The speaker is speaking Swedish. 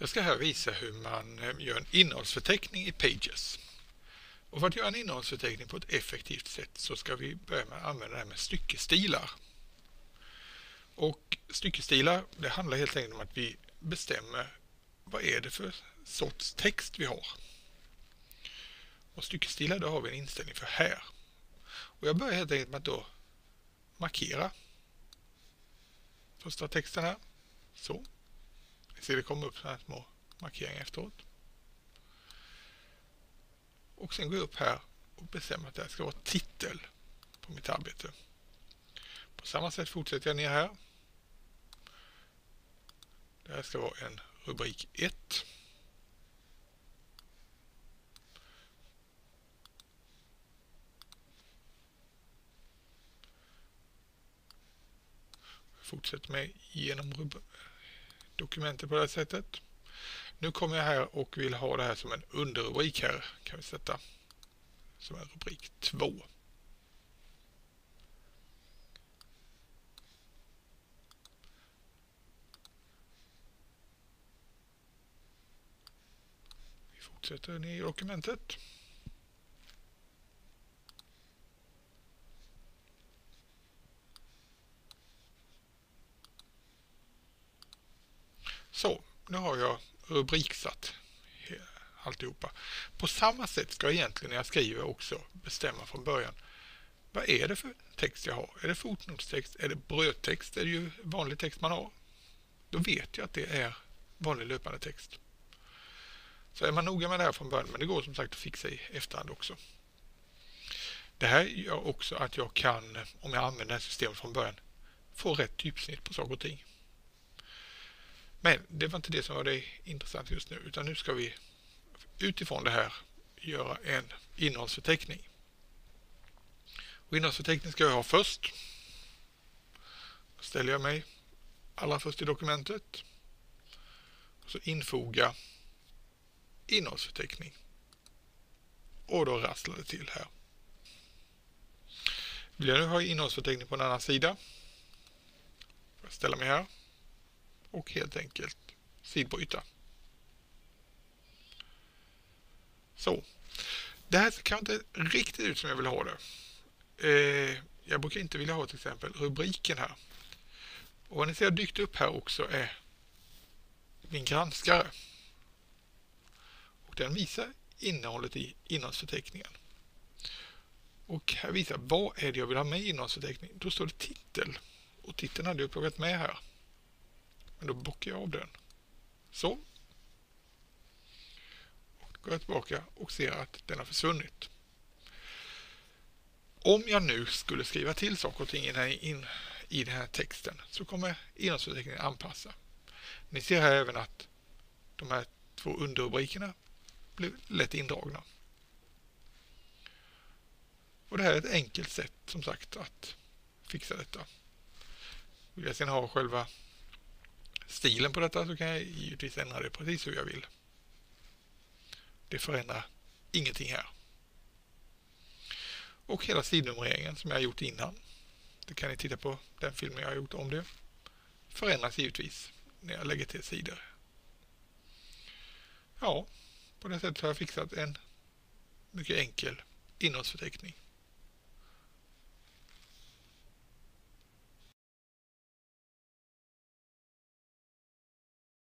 Jag ska här visa hur man eh, gör en innehållsförteckning i Pages. Och för att göra en innehållsförteckning på ett effektivt sätt så ska vi börja med att använda det här med styckestilar. Och styckestilar, det handlar helt enkelt om att vi bestämmer vad är det för sorts text vi har. Och styckestilar, det har vi en inställning för här. Och jag börjar helt enkelt med att då markera första texten här. Så. Ni ser det kommer upp så här små markeringar efteråt. Och sen går jag upp här och bestämmer att det här ska vara titel på mitt arbete. På samma sätt fortsätter jag ner här. Det här ska vara en rubrik 1. Fortsätter med genom dokumentet på det här sättet. Nu kommer jag här och vill ha det här som en underrubrik här. Kan vi sätta som en rubrik 2. Vi fortsätter ner i dokumentet. Så, nu har jag rubriksatt alltihopa. På samma sätt ska jag egentligen när jag skriver också bestämma från början vad är det för text jag har? Är det fotnotstext? Är det brödtext? Är det ju vanlig text man har? Då vet jag att det är vanlig löpande text. Så är man noga med det här från början, men det går som sagt att fixa i efterhand också. Det här gör också att jag kan, om jag använder det här systemet från början, få rätt typsnitt på saker och ting. Men det var inte det som var det intressanta just nu utan nu ska vi utifrån det här göra en innehållsförteckning. Och innehållsförteckning ska jag ha först. Då ställer jag mig allra först i dokumentet. Och så infoga innehållsförteckning. Och då rasslar det till här. Vill jag nu ha innehållsförteckning på en annan sida. Jag ställer mig här och helt enkelt sidbryta. Så. Det här kan inte riktigt ut som jag vill ha det. Eh, jag brukar inte vilja ha till exempel rubriken här. Och vad ni ser har dykt upp här också är min granskare. Och den visar innehållet i innehållsförteckningen. Och här visar vad är det jag vill ha med i innehållsförteckningen. Då står det titel. Och titeln hade jag plockat med här. Men då bockar jag av den. Så. Och går jag tillbaka och ser att den har försvunnit. Om jag nu skulle skriva till saker och ting in i den här texten så kommer innehållsförteckningen anpassa. Ni ser här även att de här två underrubrikerna blir lätt indragna. Och det här är ett enkelt sätt som sagt att fixa detta. Vill jag sen ha själva stilen på detta så kan jag givetvis ändra det precis hur jag vill. Det förändrar ingenting här. Och hela sidnumreringen som jag har gjort innan. Det kan ni titta på den filmen jag har gjort om det. Förändras givetvis när jag lägger till sidor. Ja, på det sättet har jag fixat en mycket enkel innehållsförteckning.